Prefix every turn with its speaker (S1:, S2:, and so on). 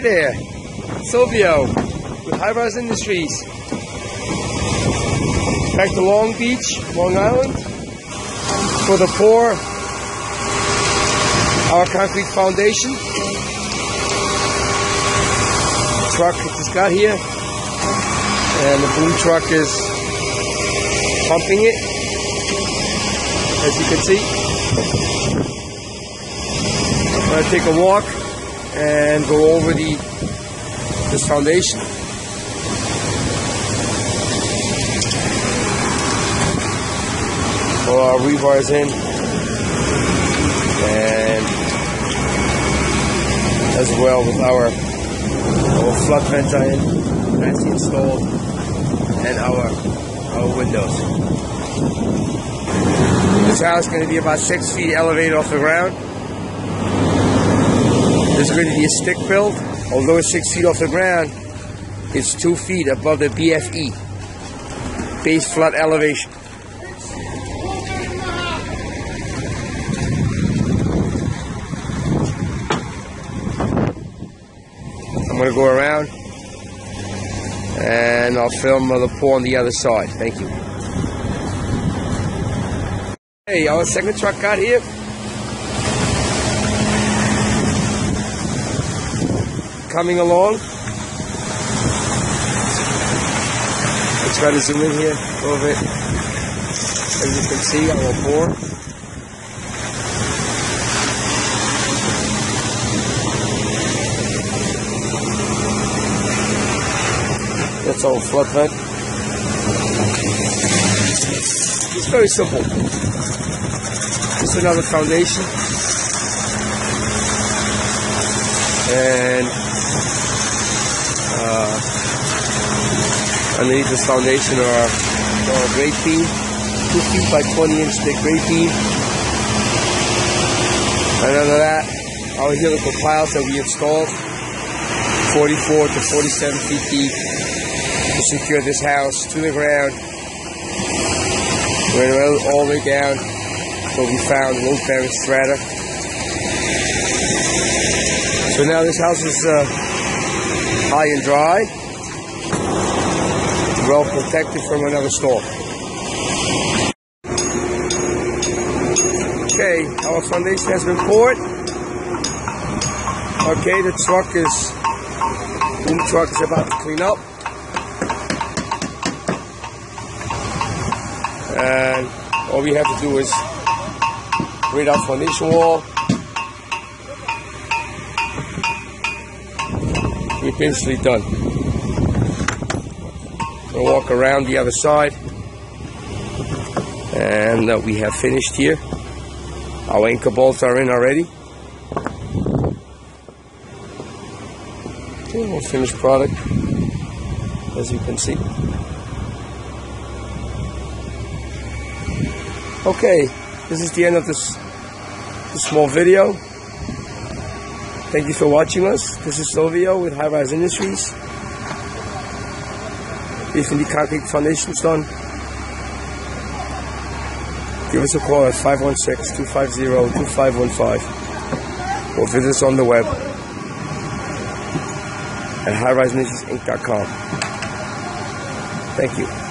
S1: there, Silvio with High Rise Industries. Back to Long Beach, Long Island for the pour our concrete foundation. Truck just got here and the blue truck is pumping it as you can see. I'm going to take a walk and go over the this foundation. Pull our rebars in and as well with our our flood vent in that's installed and our our windows. This house is going to be about six feet elevated off the ground. This is going to be a stick build. Although it's six feet off the ground, it's two feet above the BFE, base flood elevation. I'm going to go around and I'll film the pool on the other side. Thank you. Hey, our second truck got here. Coming along. Let's try to zoom in here a little bit. As you can see, will pour. That's all vent. It's very simple. Just another foundation. And underneath this foundation are, are a grade beam, 2 feet by 20 inch thick grade beam. And under that, our helical piles that we installed, 44 to 47 feet deep, to secure this house to the ground. We went all the way down so we found load bearing strata. So now this house is uh, high and dry, well protected from another storm. Okay, our foundation has been poured. Okay, the truck is, the truck is about to clean up. And all we have to do is grade our foundation wall we're basically done. We'll walk around the other side. And uh, we have finished here. Our anchor bolts are in already. Okay, finished product, as you can see. Okay, this is the end of this, this small video. Thank you for watching us. This is Silvio with High Rise Industries. If concrete foundations done, give us a call at 516-250-2515 or visit us on the web at highriseindustries.inc.com. Thank you.